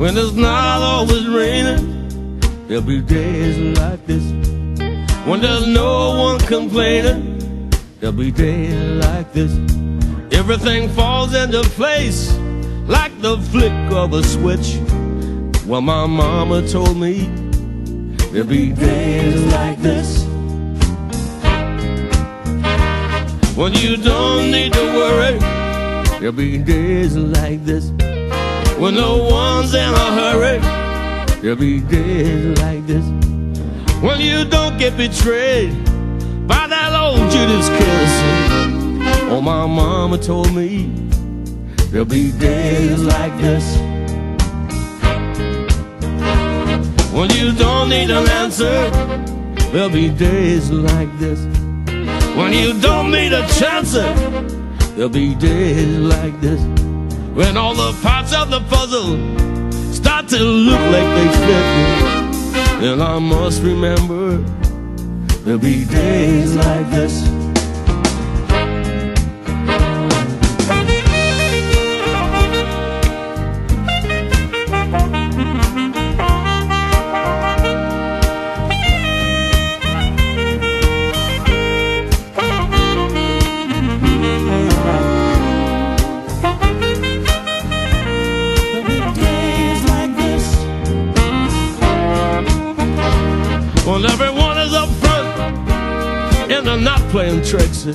When it's not always raining, there'll be days like this. When there's no one complaining, there'll be days like this. Everything falls into place like the flick of a switch. Well, my mama told me there'll be days like this. When you don't need to worry, there'll be days like this. When no one's in a hurry, there'll be days like this. When you don't get betrayed by that old Judas kiss. Oh, my mama told me there'll be days like this. When you don't need an answer, there'll be days like this. When you don't need a chance, there'll be days like this. When all the parts of the puzzle start to look like they fit. And I must remember there'll be days like this. And they're not playing tricks.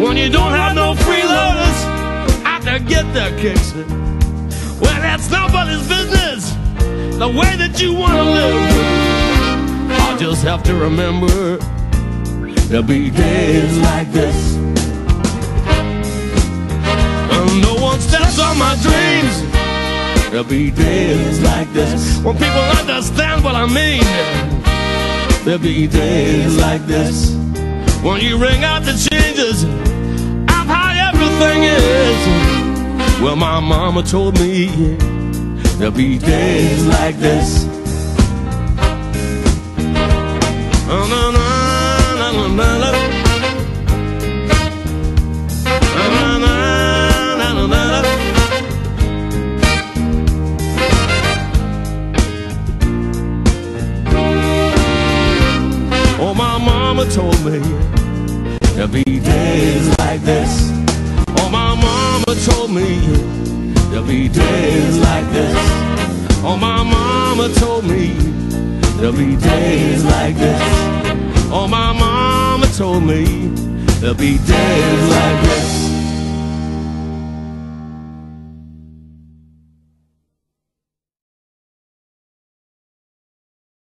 When you don't have no freeloaders out to get their kicks. Well, that's nobody's business. The way that you want to live. I'll just have to remember there'll be days like this. And no one steps on my dreams. There'll be days like this when people understand what I mean. There'll be days like this when you ring out the changes of how everything is. Well, my mama told me there'll be days like this. Oh, na, mama told me there'll be days like this. Oh, my mama told me there'll be days like this. Oh, my mama told me there'll be days like this. Oh, my mama told me there'll be days like this.